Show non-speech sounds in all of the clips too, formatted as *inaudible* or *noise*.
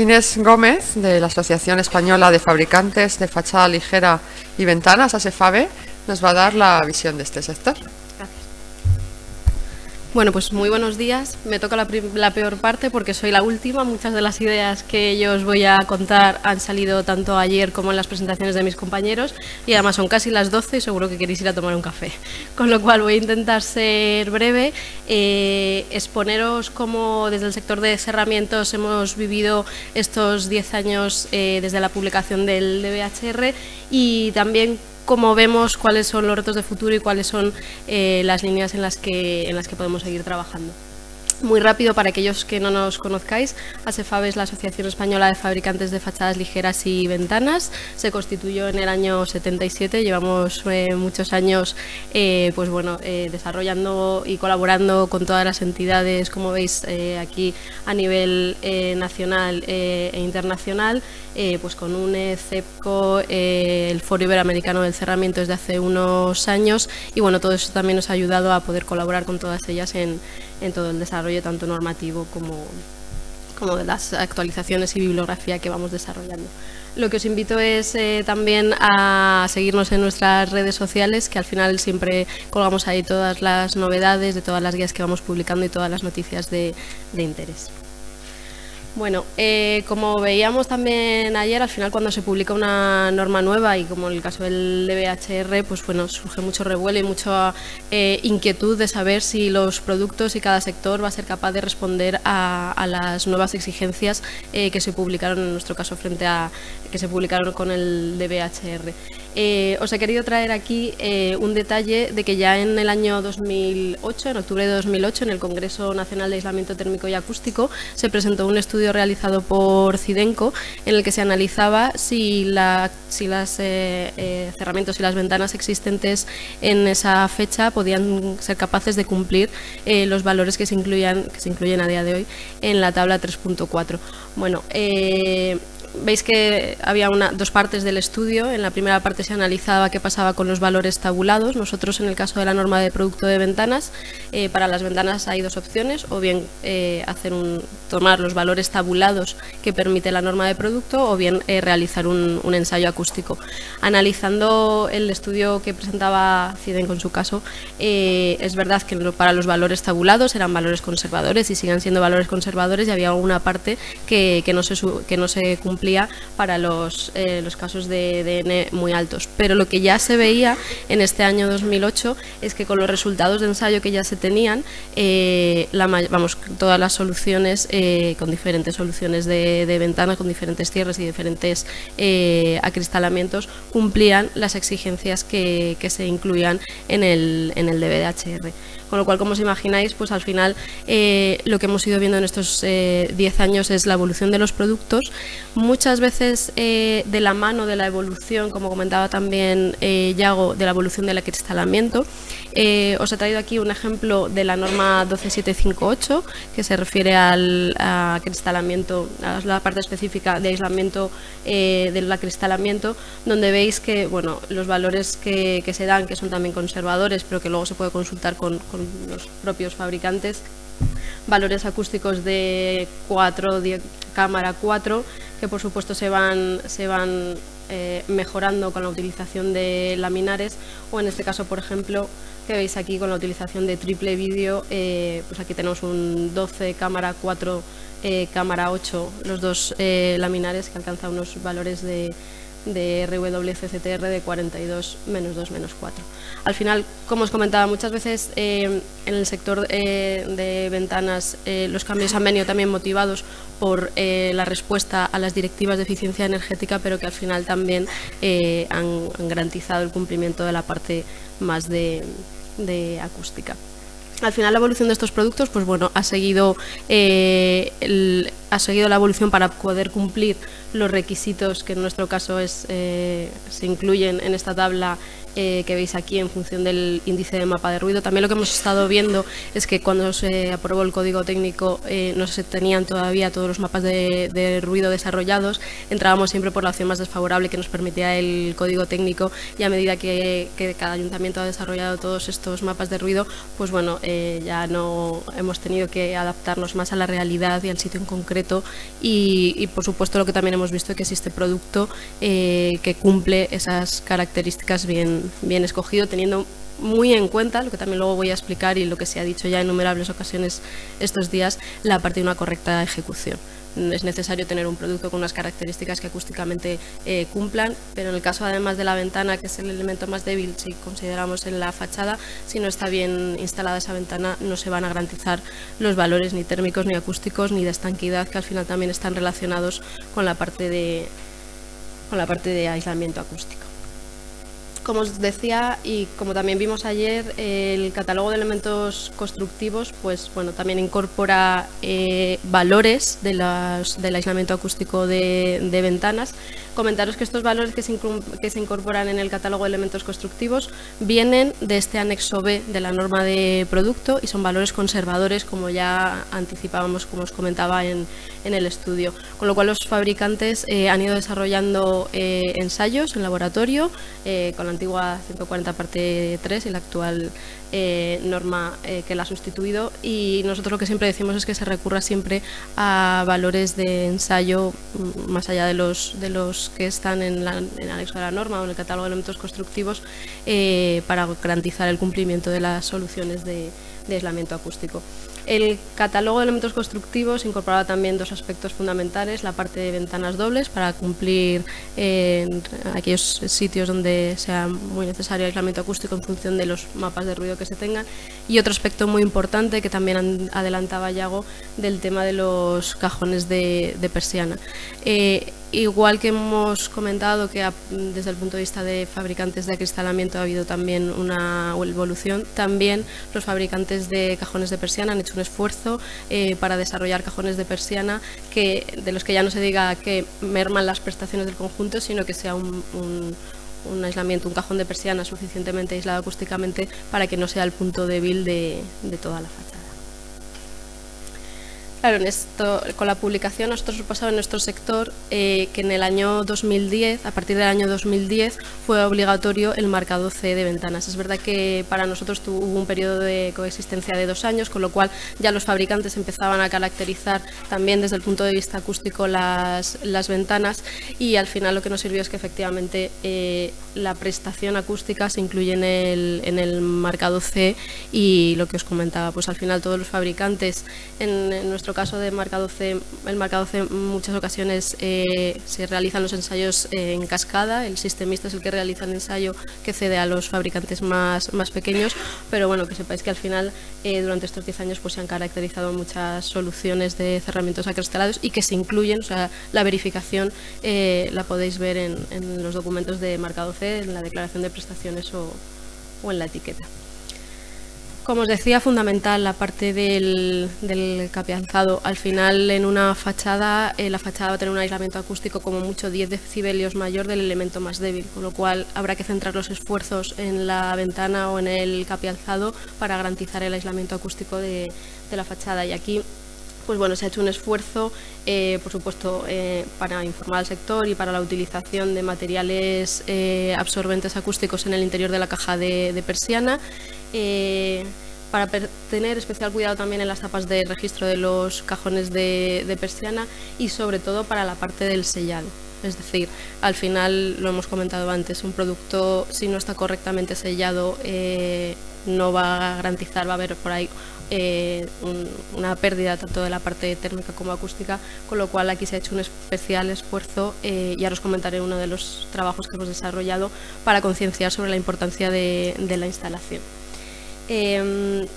Inés Gómez, de la Asociación Española de Fabricantes de Fachada Ligera y Ventanas, ASEFABE, nos va a dar la visión de este sector. Bueno, pues muy buenos días. Me toca la, peor parte porque soy la última. Muchas de las ideas que yo os voy a contar han salido tanto ayer como en las presentaciones de mis compañeros y además son casi las 12 y seguro que queréis ir a tomar un café. Con lo cual voy a intentar ser breve, eh, exponeros cómo desde el sector de cerramientos hemos vivido estos 10 años eh, desde la publicación del DBHR y también cómo vemos cuáles son los retos de futuro y cuáles son eh, las líneas en las, que, en las que podemos seguir trabajando. Muy rápido para aquellos que no nos conozcáis, ASEFAB es la Asociación Española de Fabricantes de Fachadas Ligeras y Ventanas. Se constituyó en el año 77. Llevamos eh, muchos años eh, pues bueno, eh, desarrollando y colaborando con todas las entidades, como veis aquí a nivel nacional e internacional, pues con UNE, CEPCO, el Foro Iberoamericano del Cerramiento desde hace unos años y bueno, todo eso también nos ha ayudado a poder colaborar con todas ellas en en todo el desarrollo tanto normativo como, como de las actualizaciones y bibliografía que vamos desarrollando. Lo que os invito es eh, también a seguirnos en nuestras redes sociales, que al final siempre colgamos ahí todas las novedades de todas las guías que vamos publicando y todas las noticias de interés. Bueno, eh, como veíamos también ayer, al final cuando se publica una norma nueva y como en el caso del DBHR, pues bueno, surge mucho revuelo y mucha eh, inquietud de saber si los productos y cada sector va a ser capaz de responder a, las nuevas exigencias eh, que se publicaron, en nuestro caso, frente a que se publicaron con el DBHR. os he querido traer aquí un detalle de que ya en el año 2008, en octubre de 2008, en el Congreso Nacional de Aislamiento Térmico y Acústico, se presentó un estudio realizado por Cidenco en el que se analizaba si, la, si las eh, eh, cerramientos y las ventanas existentes en esa fecha podían ser capaces de cumplir eh, los valores que se, incluían, que se incluyen a día de hoy en la tabla 3.4. Bueno, veis que había una, dos partes del estudio. En la primera parte se analizaba qué pasaba con los valores tabulados. Nosotros, en el caso de la norma de producto de ventanas, eh, para las ventanas hay dos opciones, o bien eh, hacer un, tomar los valores tabulados que permite la norma de producto, o bien eh, realizar un, ensayo acústico. Analizando el estudio que presentaba Ciden con su caso, es verdad que para los valores tabulados eran valores conservadores y siguen siendo valores conservadores y había una parte que, que no, se, que no se cumplía para los, eh, los casos de EDN muy altos. Pero lo que ya se veía en este año 2008 es que con los resultados de ensayo que ya se tenían, eh, vamos, todas las soluciones, eh, con diferentes soluciones de, de ventana, con diferentes cierres y diferentes acristalamientos, cumplían las exigencias que, que se incluían en el, en el DBDHR. Con lo cual, como os imagináis, pues al final lo que hemos ido viendo en estos 10 eh, años es la evolución de los productos, muchas veces eh, de la mano de la evolución, como comentaba también Yago, de la evolución del acristalamiento. os he traído aquí un ejemplo de la norma 12758, que se refiere al acristalamiento, a la parte específica de aislamiento del acristalamiento, donde veis que bueno, los valores que, se dan, que son también conservadores, pero que luego se puede consultar con los propios fabricantes, valores acústicos de 4, cámara 4, que por supuesto se van, se van eh, mejorando con la utilización de laminares o en este caso, por ejemplo, que veis aquí con la utilización de triple vídeo, eh, pues aquí tenemos un 12 cámara 4 eh, cámara 8, los dos laminares que alcanzan unos valores de de RWCCTR de 42 menos 2 menos 4. Al final, como os comentaba, muchas veces eh, en el sector eh, de ventanas eh, los cambios han venido también motivados por la respuesta a las directivas de eficiencia energética, pero que al final también han, garantizado el cumplimiento de la parte más de, acústica. Al final la evolución de estos productos, pues bueno, ha seguido, ha seguido la evolución para poder cumplir los requisitos que en nuestro caso es, eh, se incluyen en esta tabla eh, que veis aquí en función del índice de mapa de ruido. También lo que hemos estado viendo es que cuando se aprobó el código técnico eh, no se tenían todavía todos los mapas de, ruido desarrollados. Entrábamos siempre por la opción más desfavorable que nos permitía el código técnico y a medida que, cada ayuntamiento ha desarrollado todos estos mapas de ruido, pues bueno, ya no hemos tenido que adaptarnos más a la realidad y al sitio en concreto concreto y, por supuesto lo que también hemos visto es que existe producto eh, que cumple esas características bien, bien escogido, teniendo muy en cuenta, lo que también luego voy a explicar y lo que se ha dicho ya en innumerables ocasiones estos días, la parte de una correcta ejecución es necesario tener un producto con unas características que acústicamente eh, cumplan, pero en el caso además de la ventana, que es el elemento más débil si consideramos en la fachada, si no está bien instalada esa ventana no se van a garantizar los valores ni térmicos ni acústicos ni de estanquidad que al final también están relacionados con la parte de, con la parte de aislamiento acústico. Como os decía y como también vimos ayer, el catálogo de elementos constructivos pues, bueno, también incorpora eh, valores de del aislamiento acústico de, ventanas. Comentaros que estos valores que se, que se, incorporan en el catálogo de elementos constructivos vienen de este anexo B de la norma de producto y son valores conservadores, como ya anticipábamos, como os comentaba en, en el estudio. Con lo cual los fabricantes eh, han ido desarrollando eh, ensayos en laboratorio con antigua 140 parte 3 y la actual eh, norma eh, que la ha sustituido y nosotros lo que siempre decimos es que se recurra siempre a valores de ensayo mm, más allá de los, de los que están en, el anexo de la norma o en el catálogo de elementos constructivos eh, para garantizar el cumplimiento de las soluciones de aislamiento acústico. El catálogo de elementos constructivos incorporaba también dos aspectos fundamentales, la parte de ventanas dobles para cumplir en aquellos sitios donde sea muy necesario aislamiento acústico en función de los mapas de ruido que se tengan y otro aspecto muy importante que también adelantaba Yago del tema de los cajones de, persiana. Eh, Igual que hemos comentado que desde el punto de vista de fabricantes de acristalamiento ha habido también una evolución, también los fabricantes de cajones de persiana han hecho un esfuerzo eh, para desarrollar cajones de persiana que de los que ya no se diga que merman las prestaciones del conjunto, sino que sea un, aislamiento, un cajón de persiana suficientemente aislado acústicamente para que no sea el punto débil de toda la fachada. Claro, en esto, con la publicación nosotros pasado en nuestro sector eh, que en el año 2010, a partir del año 2010, fue obligatorio el marcado C de ventanas. Es verdad que para nosotros tuvo un periodo de coexistencia de dos años, con lo cual ya los fabricantes empezaban a caracterizar también desde el punto de vista acústico las, las ventanas y al final lo que nos sirvió es que efectivamente eh, la prestación acústica se incluye en el, en el marcado C y lo que os comentaba, pues al final todos los fabricantes en, nuestro caso de marcado C, el marcado C muchas ocasiones eh, se realizan los ensayos eh, en cascada, el sistemista es el que realiza el ensayo que cede a los fabricantes más, más pequeños, pero bueno, que sepáis que al final eh, durante estos 10 años pues se han caracterizado muchas soluciones de cerramientos acristalados y que se incluyen, o sea, la verificación la podéis ver en, en, los documentos de marcado C, en la declaración de prestaciones o, o en la etiqueta. Como os decía, fundamental la parte del, del capianzado. Al final, en una fachada, eh, la fachada va a tener un aislamiento acústico como mucho 10 decibelios mayor del elemento más débil, con lo cual habrá que centrar los esfuerzos en la ventana o en el capianzado para garantizar el aislamiento acústico de, la fachada. Y aquí pues bueno, se ha hecho un esfuerzo, eh, por supuesto, eh, para informar al sector y para la utilización de materiales absorbentes acústicos en el interior de la caja de persiana eh, para tener especial cuidado también en las tapas de registro de los cajones de, persiana y sobre todo para la parte del sellado. Es decir, al final, lo hemos comentado antes, un producto si no está correctamente sellado eh, no va a garantizar, va a haber por ahí eh, una pérdida tanto de la parte térmica como acústica, con lo cual aquí se ha hecho un especial esfuerzo y ahora os comentaré uno de los trabajos que hemos desarrollado para concienciar sobre la importancia de la instalación. Eh,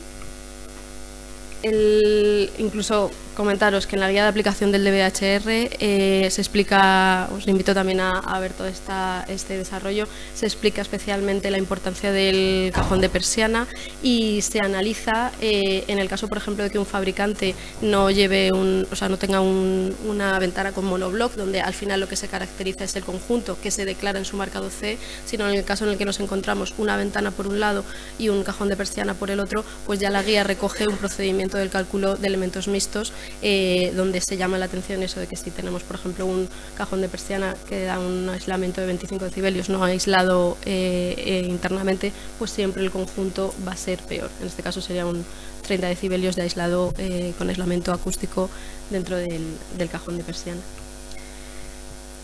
el, incluso comentaros que en la guía de aplicación del DBHR eh, se explica, os invito también a, ver todo esta, este desarrollo, se explica especialmente la importancia del cajón de persiana y se analiza eh, en el caso, por ejemplo, de que un fabricante no lleve un, o sea, no tenga una ventana con monobloc, donde al final lo que se caracteriza es el conjunto que se declara en su marcado C, sino en el caso en el que nos encontramos una ventana por un lado y un cajón de persiana por el otro, pues ya la guía recoge un procedimiento del cálculo de elementos mixtos eh, donde se llama la atención eso de que si tenemos, por ejemplo, un cajón de persiana que da un aislamiento de 25 decibelios no aislado eh, internamente, pues siempre el conjunto va a ser peor. En este caso sería un 30 decibelios de aislado con aislamiento acústico dentro del cajón de persiana.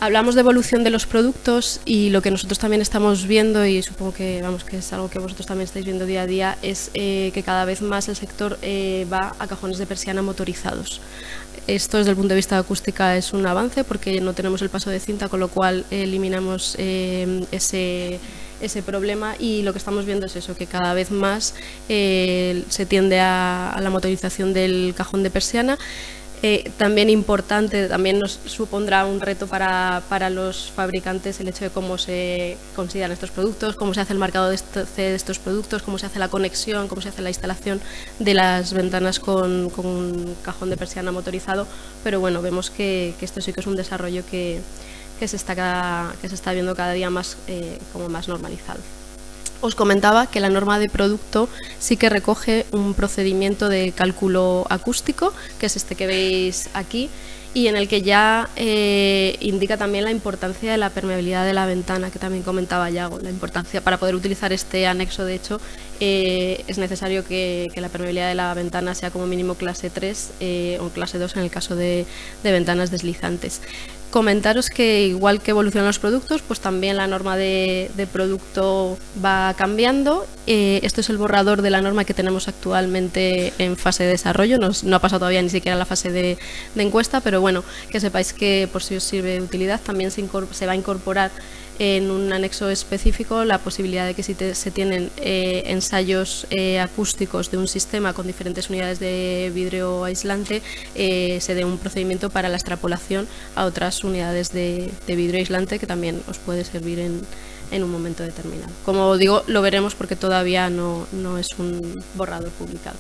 Hablamos de evolución de los productos y lo que nosotros también estamos viendo y supongo que vamos que es algo que vosotros también estáis viendo día a día es eh, que cada vez más el sector eh, va a cajones de persiana motorizados. Esto desde el punto de vista acústica es un avance porque no tenemos el paso de cinta con lo cual eliminamos eh, ese ese problema y lo que estamos viendo es eso, que cada vez más se tiende a la motorización del cajón de persiana. Eh, también importante, también nos supondrá un reto para, para, los fabricantes el hecho de cómo se consideran estos productos, cómo se hace el marcado de, de estos productos, cómo se hace la conexión, cómo se hace la instalación de las ventanas con, con un cajón de persiana motorizado. Pero bueno, vemos que, que, esto sí que es un desarrollo que, que, se, está, que se está viendo cada día más, eh, como más normalizado. Os comentaba que la norma de producto sí que recoge un procedimiento de cálculo acústico, que es este que veis aquí, y en el que ya eh, indica también la importancia de la permeabilidad de la ventana, que también comentaba Yago. La importancia para poder utilizar este anexo, de hecho, eh, es necesario que, la permeabilidad de la ventana sea como mínimo clase 3 eh, o clase 2 en el caso de ventanas deslizantes. Comentaros que igual que evolucionan los productos, pues también la norma de, producto va cambiando. Eh, esto es el borrador de la norma que tenemos actualmente en fase de desarrollo. No, ha pasado todavía ni siquiera la fase de, encuesta, pero bueno, que sepáis que por si os sirve de utilidad, también se, se va a incorporar en un anexo específico la posibilidad de que si se tienen eh, ensayos eh, acústicos de un sistema con diferentes unidades de vidrio aislante, eh, se dé un procedimiento para la extrapolación a otras unidades de, vidrio aislante que también os puede servir en, un momento determinado. Como digo, lo veremos porque todavía no, no es un borrador publicado.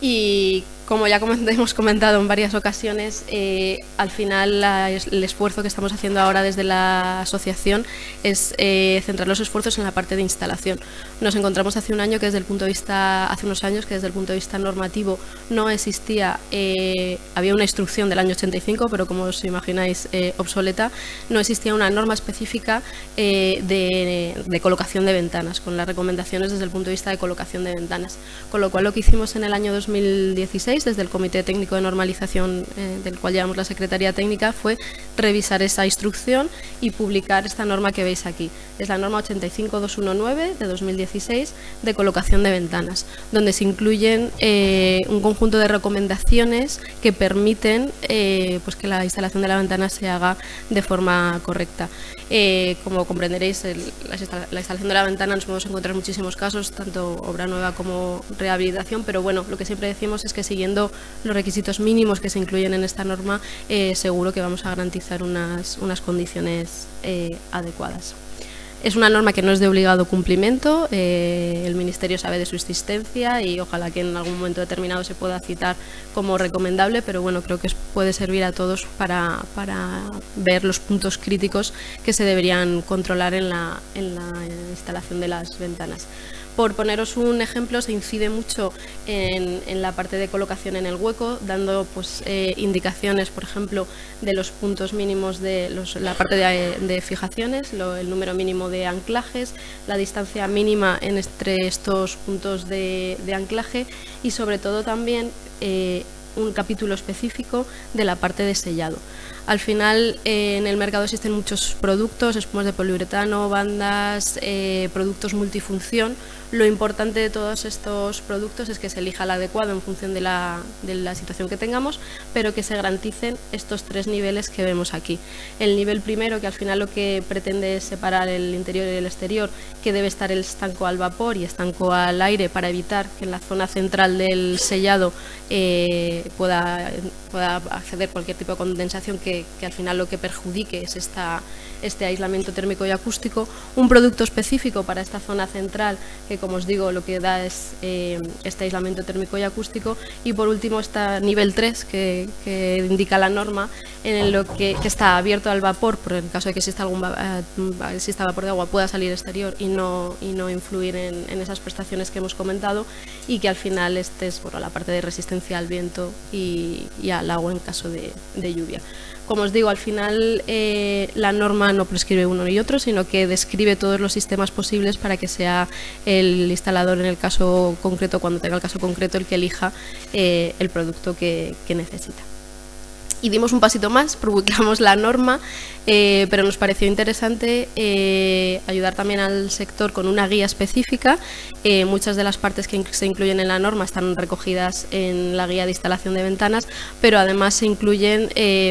Y como ya *laughs* hemos comentado en varias ocasiones, eh, al final el esfuerzo que estamos haciendo ahora desde la asociación es eh, centrar los esfuerzos en la parte de instalación. Nos encontramos hace un año que desde el punto de vista, hace unos años que desde el punto de vista normativo no existía, eh, había una instrucción del año 85, pero como os imagináis obsoleta, no existía una norma específica de, de colocación de ventanas, con las recomendaciones desde el punto de vista de colocación de ventanas. Con lo cual lo que hicimos en el año 2016 desde el Comité Técnico de Normalización, eh, del cual llevamos la Secretaría Técnica, fue revisar esa instrucción y publicar esta norma que veis aquí. Es la norma 85219 de 2016 de colocación de ventanas, donde se incluyen eh, un conjunto de recomendaciones que permiten eh, pues que la instalación de la ventana se haga de forma correcta. como comprenderéis, la, instalación de la ventana nos podemos encontrar muchísimos casos, tanto obra nueva como rehabilitación, pero bueno, lo que siempre decimos es que siguiendo los requisitos mínimos que se incluyen en esta norma, eh, seguro que vamos a garantizar unas, unas condiciones eh, adecuadas. Es una norma que no es de obligado cumplimiento, eh, el Ministerio sabe de su existencia y ojalá que en algún momento determinado se pueda citar como recomendable, pero bueno, creo que puede servir a todos para, para ver los puntos críticos que se deberían controlar en la, en la instalación de las ventanas. Por poneros un ejemplo, se incide mucho en, la parte de colocación en el hueco, dando pues, eh, indicaciones, por ejemplo, de los puntos mínimos de la parte de, fijaciones, el número mínimo de anclajes, la distancia mínima entre estos puntos de, anclaje y sobre todo también eh, un capítulo específico de la parte de sellado. Al final eh, en el mercado existen muchos productos, espumas de poliuretano, bandas, productos multifunción. Lo importante de todos estos productos es que se elija el adecuado en función de la, situación que tengamos, pero que se garanticen estos tres niveles que vemos aquí. El nivel primero, que al final lo que pretende es separar el interior y el exterior, que debe estar el estanco al vapor y estanco al aire para evitar que en la zona central del sellado eh, pueda, acceder cualquier tipo de condensación que, al final lo que perjudique es este aislamiento térmico y acústico, un producto específico para esta zona central que como os digo lo que da es eh, este aislamiento térmico y acústico y por último está nivel 3 que, indica la norma en lo que, está abierto al vapor por el caso de que exista algún eh, exista vapor de agua pueda salir exterior y no, y no influir en, esas prestaciones que hemos comentado y que al final este es bueno, la parte de resistencia al viento y, al agua en caso de, lluvia. Como os digo, al final eh, la norma no prescribe uno ni otro, sino que describe todos los sistemas posibles para que sea el instalador en el caso concreto, cuando tenga el caso concreto, el que elija eh, el producto que necesita y dimos un pasito más, publicamos la norma, eh, pero nos pareció interesante eh, ayudar también al sector con una guía específica. Eh, muchas de las partes que se incluyen en la norma están recogidas en la guía de instalación de ventanas, pero además se incluyen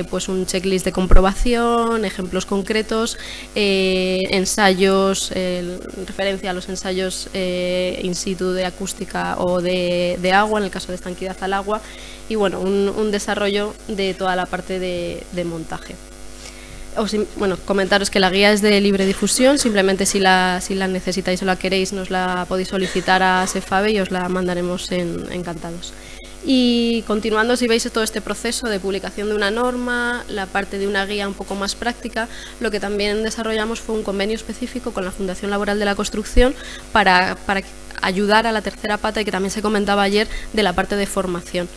pues un checklist de comprobación, ejemplos concretos, ensayos, referencia a los ensayos in situ de acústica o de, de agua, en el caso de estanquidad al agua y bueno, un, desarrollo de toda la parte de, montaje. bueno, comentaros que la guía es de libre difusión, simplemente si la, si la necesitáis o la queréis nos la podéis solicitar a Sefabe y os la mandaremos en, encantados. Y continuando, si veis todo este proceso de publicación de una norma, la parte de una guía un poco más práctica, lo que también desarrollamos fue un convenio específico con la Fundación Laboral de la Construcción para, para ayudar a la tercera pata y que también se comentaba ayer de la parte de formación.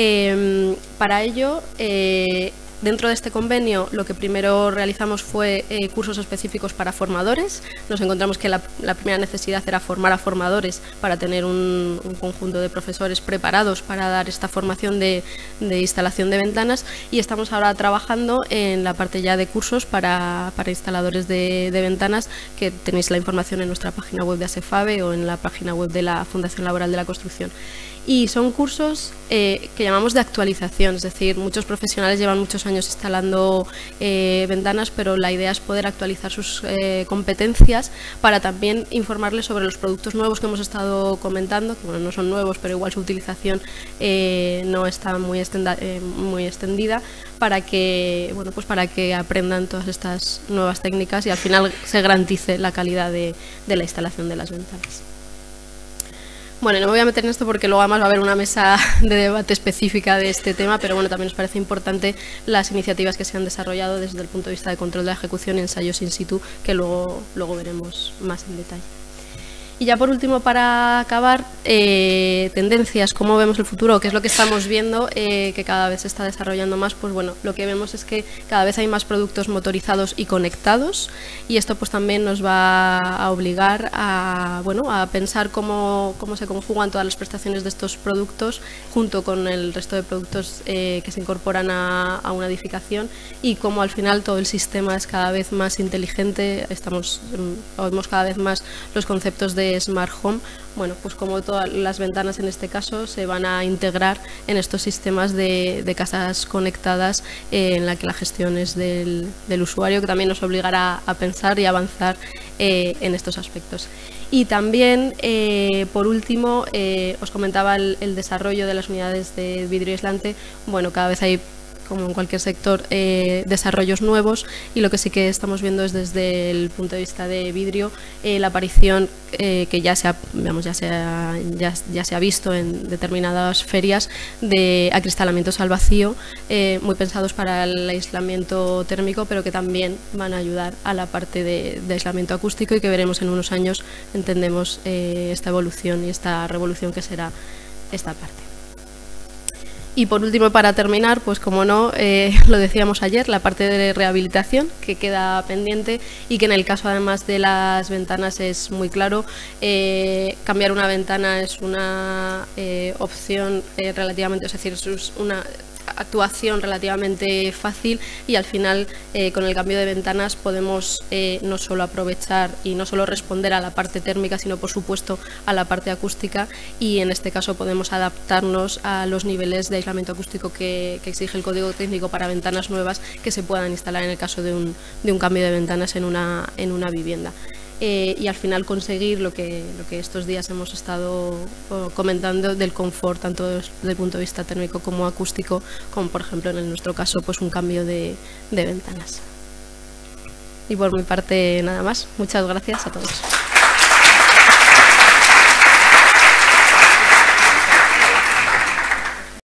Em, para ello, eh, dentro de este convenio, lo que primero realizamos fue eh, cursos específicos para formadores. Nos encontramos que la, primera necesidad era formar a formadores para tener un, conjunto de profesores preparados para dar esta formación de, instalación de ventanas y estamos ahora trabajando en la parte ya de cursos para, instaladores de, ventanas, que tenéis la información en nuestra página web de ASEFABE o en la página web de la Fundación Laboral de la Construcción y son cursos eh, que llamamos de actualización, es decir, muchos profesionales llevan muchos años instalando eh, ventanas, pero la idea es poder actualizar sus eh, competencias para también informarles sobre los productos nuevos que hemos estado comentando, que bueno, no son nuevos, pero igual su utilización no está muy, muy extendida, para que, bueno, pues para que aprendan todas estas nuevas técnicas y al final se garantice la calidad de la instalación de las ventanas. Bueno, no me voy a meter en esto porque luego además va a haber una mesa *laughs* de debate específica de este tema, pero bueno, también nos parece importante las iniciativas que se han desarrollado desde el punto de vista de control de la ejecución y ensayos in situ, que luego, luego veremos más en detalle. Y ya por último, para acabar, eh, tendencias, cómo vemos el futuro, qué es lo que estamos viendo, eh, que cada vez se está desarrollando más, pues bueno, lo que vemos es que cada vez hay más productos motorizados y conectados y esto pues también nos va a obligar a, bueno, a pensar cómo, cómo se conjugan todas las prestaciones de estos productos junto con el resto de productos eh, que se incorporan a, a, una edificación y cómo al final todo el sistema es cada vez más inteligente, estamos, mm, vemos cada vez más los conceptos de Smart Home, bueno, pues como todas las ventanas en este caso se van a integrar en estos sistemas de, casas conectadas eh, en la que la gestión es del, usuario, que también nos obligará a pensar y avanzar eh, en estos aspectos. Y también, eh, por último, os comentaba el, el, desarrollo de las unidades de vidrio aislante. Bueno, cada vez hay como en cualquier sector, eh, desarrollos nuevos y lo que sí que estamos viendo es desde el punto de vista de vidrio eh, la aparición eh, que ya se, ha, ya, se ha, ya, se ha visto en determinadas ferias de acristalamientos al vacío, muy pensados para el aislamiento térmico, pero que también van a ayudar a la parte de aislamiento acústico y que veremos en unos años, entendemos esta evolución y esta revolución que será esta parte. Y por último, para terminar, pues como no, eh, *laughs* lo decíamos ayer, la parte de rehabilitación que queda pendiente y que en el caso además de las ventanas es muy claro. Eh, cambiar una ventana es una eh, opción relativamente, es decir, es una actuación relativamente fácil y al final eh, con el cambio de ventanas podemos eh, no solo aprovechar y no solo responder a la parte térmica, sino por supuesto a la parte acústica y en este caso podemos adaptarnos a los niveles de aislamiento acústico que, exige el código técnico para ventanas nuevas que se puedan instalar en el caso de un, de un cambio de ventanas en una, en una vivienda. Eh, y al final conseguir lo que, lo que estos días hemos estado comentando del confort, tanto desde el punto de vista térmico como acústico, como por ejemplo en nuestro caso pues un cambio de, de ventanas. Y por mi parte nada más. Muchas gracias a todos.